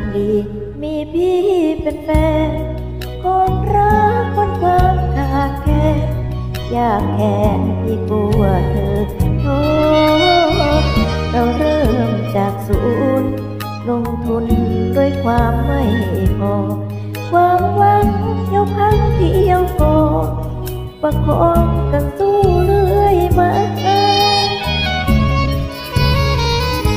คนดี มีพี่เป็นแฟนคนรักคนความขาดแคลนอยากแค้นที่กลัวเธอโอ้เราเริ่มจากศูนย์ลงทุนด้วยความไม่พอ ความหวังเที่ยวพังเที่ยวก่อประคองกันสู้เรื่อยมา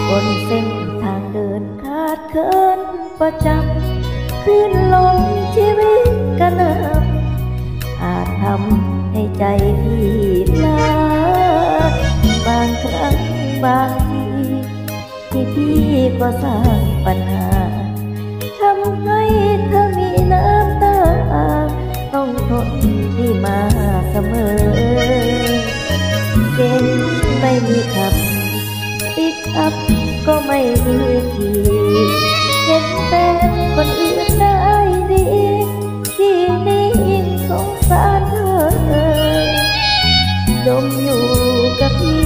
บนเส้นทางเดินขาดเคิน ประจำขึ้นลงชีวิตกันนำอาจทำให้ใจพี่พลาดบางครั้งบางทีที่พี่ก็สร้างปัญหาทำให้เธอมีน้ำตา ต้องทนที่มาเสมอเก่งไม่มีคำปิดอัพก็ไม่มีที เห็นเป็นคนอื่นได้ดีที่นี่ยิ่งสงสารเธอจมอยู่กับพี่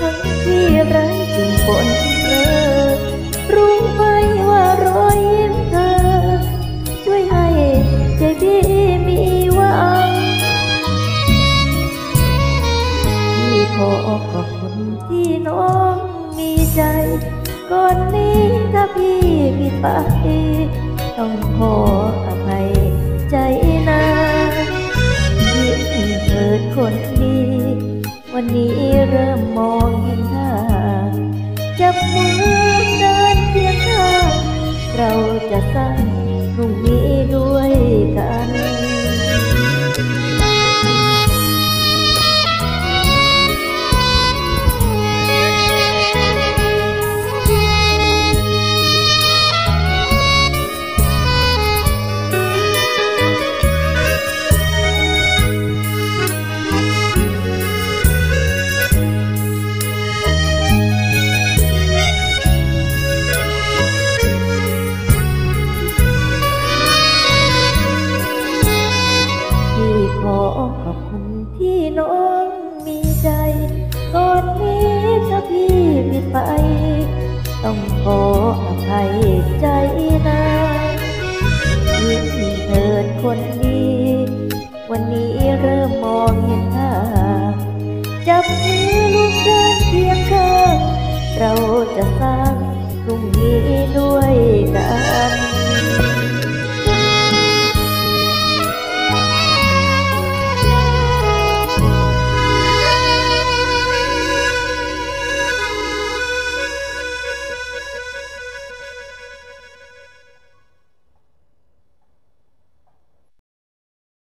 ทั้งที่ไร้สิ่งปนเธอรู้ไหมว่ารอยยิ้มเธอ ช่วยให้ใจพี่มีหวังพี่ขอขอบคุณที่น้องมีใจ คนนี้ถ้าพี่ผิดไปต้องขอ ไป ต้องขออภัยใจนะยิ่งเถิดคนดีวันนี้เริ่มมองเห็นค่าจับมือลูกเดินเคียงข้างเราจะสร้างพรุ่งนี้ด้วยกัน